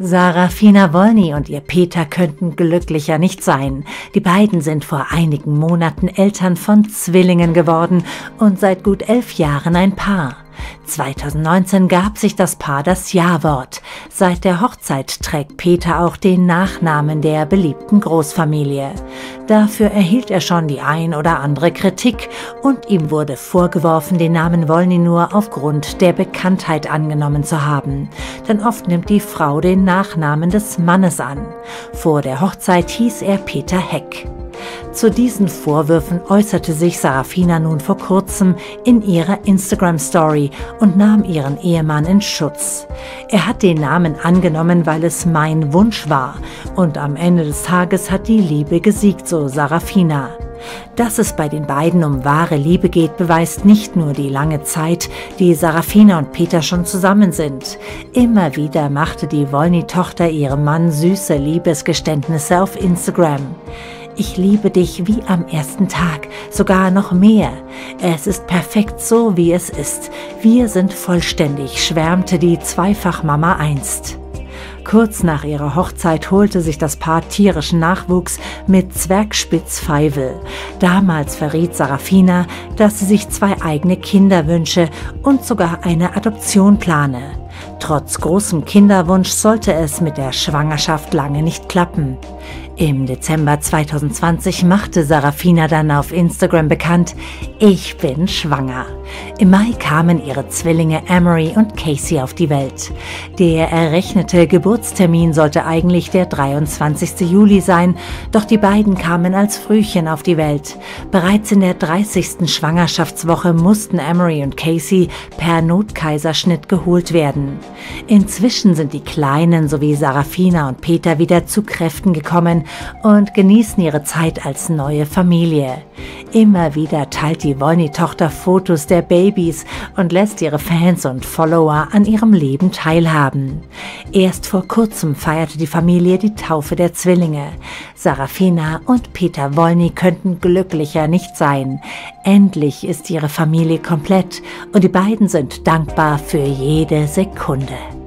Sarafina Wolny und ihr Peter könnten glücklicher nicht sein. Die beiden sind vor einigen Monaten Eltern von Zwillingen geworden und seit gut elf Jahren ein Paar. 2019 gab sich das Paar das Ja-Wort. Seit der Hochzeit trägt Peter auch den Nachnamen der beliebten Großfamilie. Dafür erhielt er schon die ein oder andere Kritik und ihm wurde vorgeworfen, den Namen Wolny nur aufgrund der Bekanntheit angenommen zu haben. Denn oft nimmt die Frau den Nachnamen des Mannes an. Vor der Hochzeit hieß er Peter Heck. Zu diesen Vorwürfen äußerte sich Sarafina nun vor kurzem in ihrer Instagram-Story und nahm ihren Ehemann in Schutz. Er hat den Namen angenommen, weil es mein Wunsch war. Und am Ende des Tages hat die Liebe gesiegt, so Sarafina. Dass es bei den beiden um wahre Liebe geht, beweist nicht nur die lange Zeit, die Sarafina und Peter schon zusammen sind. Immer wieder machte die Wolny-Tochter ihrem Mann süße Liebesgeständnisse auf Instagram. Ich liebe dich wie am ersten Tag, sogar noch mehr. Es ist perfekt so, wie es ist. Wir sind vollständig, schwärmte die Zweifachmama einst. Kurz nach ihrer Hochzeit holte sich das Paar tierischen Nachwuchs mit Zwergspitzfeivel. Damals verriet Sarafina, dass sie sich zwei eigene Kinder wünsche und sogar eine Adoption plane. Trotz großem Kinderwunsch sollte es mit der Schwangerschaft lange nicht klappen. Im Dezember 2020 machte Sarafina dann auf Instagram bekannt, ich bin schwanger. Im Mai kamen ihre Zwillinge Emery und Casey auf die Welt. Der errechnete Geburtstermin sollte eigentlich der 23. Juli sein, doch die beiden kamen als Frühchen auf die Welt. Bereits in der 30. Schwangerschaftswoche mussten Emery und Casey per Notkaiserschnitt geholt werden. Inzwischen sind die Kleinen sowie Sarafina und Peter wieder zu Kräften gekommen und genießen ihre Zeit als neue Familie. Immer wieder teilt die Wolny-Tochter Fotos der Babys und lässt ihre Fans und Follower an ihrem Leben teilhaben. Erst vor kurzem feierte die Familie die Taufe der Zwillinge. Sarafina und Peter Wolny könnten glücklicher nicht sein. Endlich ist ihre Familie komplett und die beiden sind dankbar für jede Sekunde.